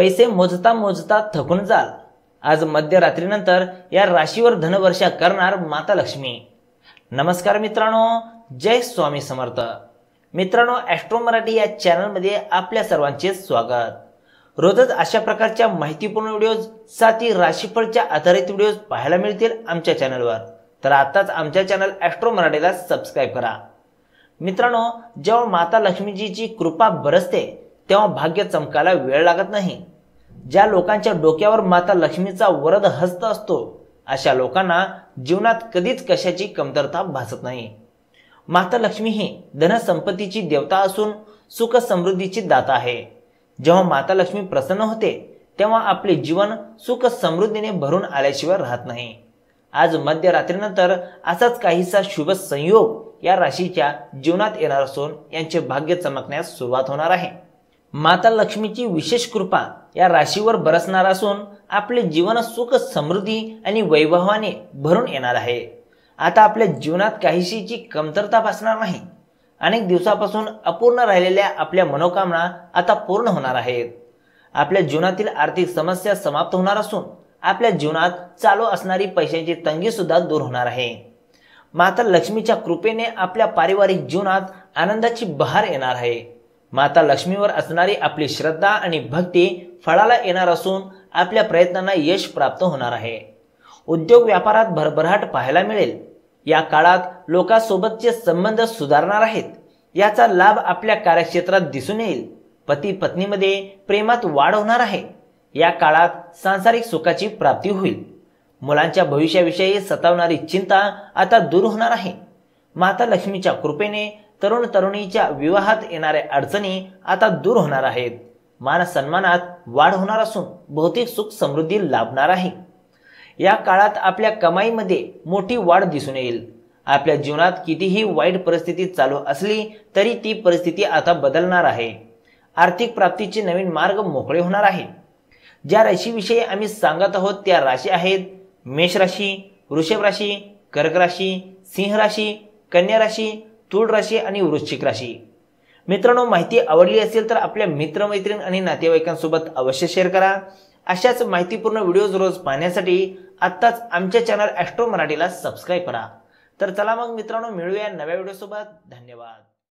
पैसे मोजता मोजता थकून जाल. आज मध्यरात्रीनंतर या राशीवर धनवर्षा करणार माता लक्ष्मी. नमस्कार मित्रांनो जय स्वामी समर्थ. मित्रांनो ॲस्ट्रो मराठी या चॅनलमध्ये आपल्या सर्वांचे स्वागत. रोजच अशा प्रकारच्या माहितीपूर्ण व्हिडिओज साथी राशीफळच्या आधारित व्हिडिओज पाहायला मिळतील आमच्या चॅनलवर तर आताच आमच्या चॅनल ॲस्ट्रो मराठीला सबस्क्राईब करा. मित्रांनो जेव्हा माता लक्ष्मीजीची कृपा बरसते तेव्हा भाग्य चमकायला वेळ लागत नाही. ज्या लोकांच्या डोक्यावर माता लक्ष्मीचा वरद हस्त असतो अशा लोकांना जीवनात कधीच कशाची कमतरता भासत नाही. माता लक्ष्मी ही धनसंपत्तीची देवता असून सुख समृद्धीची दाता आहे. जेव्हा माता लक्ष्मी प्रसन्न होते तेव्हा आपले जीवन सुख समृद्धीने भरून आल्याशिवाय राहत नाही. आज मध्यरात्रीनंतर असाच काहीसा शुभ संयोग या राशीच्या जीवनात येणार असून यांचे भाग्य चमकण्यास सुरुवात होणार आहे. माता लक्ष्मीची विशेष कृपा या राशीवर बरसणार असून आपले जीवन सुख समृद्धी आणि वैभवाने भरून येणार आहे. आता आपल्या जीवनात काहीशीची कमतरता भासणार नाही. अनेक दिवसापासून अपूर्ण राहिलेल्या आपल्या मनोकामना आता पूर्ण होणार आहेत. आपल्या जीवनातील आर्थिक समस्या समाप्त होणार असून आपल्या जीवनात चालू असणारी पैशांची तंगी सुद्धा दूर होणार आहे. माता लक्ष्मीच्या कृपेने आपल्या पारिवारिक जीवनात आनंदाची बहार येणार आहे. माता लक्ष्मीवर असणारी आपली श्रद्धा आणि भक्ती फळाला येणार असून आपल्या प्रयत्नांना यश प्राप्त होणार आहे. उद्योग व्यापारात भरभराट पाहायला मिळेल. या काळात लोकांसोबतचे संबंध सुधारणार आहेत. याचा लाभ आपल्या कार्यक्षेत्रात दिसून येईल. पती पत्नीमध्ये प्रेमात वाढ होणार आहे. या काळात सांसारिक सुखाची प्राप्ती होईल. मुलांच्या भविष्याविषयी सतावणारी चिंता आता दूर होणार आहे. माता लक्ष्मीच्या कृपेने तरुण तरुणीच्या विवाहात येणाऱ्या अडचणी आता दूर होणार आहेत. मान सन्मानात वाढ होणार असून भौतिक सुख समृद्धी लाभणार आहे. या काळात आपल्या कमाईमध्ये मोठी वाढ दिसून येईल. आपल्या जीवनात कितीही वाईट परिस्थिती चालू असली तरी ती परिस्थिती आता बदलणार आहे. आर्थिक प्राप्तीचे नवीन मार्ग मोकळे होणार आहे. ज्या राशीविषयी आम्ही सांगत आहोत त्या राशी आहेत मेष राशी वृषभ राशी कर्क राशी सिंह राशी कन्या राशी तुळ राशी आणि वृश्चिक राशी. मित्रांनो माहिती आवडली असेल तर आपल्या मित्रमैत्रीण आणि नातेवाईकांसोबत अवश्य शेअर करा. अशाच माहितीपूर्ण व्हिडिओज रोज पाहण्यासाठी आत्ताच आमच्या चॅनल ॲस्ट्रो मराठीला सबस्क्राईब करा. तर चला मग मित्रांनो मिळूया नव्या व्हिडिओसोबत धन्यवाद.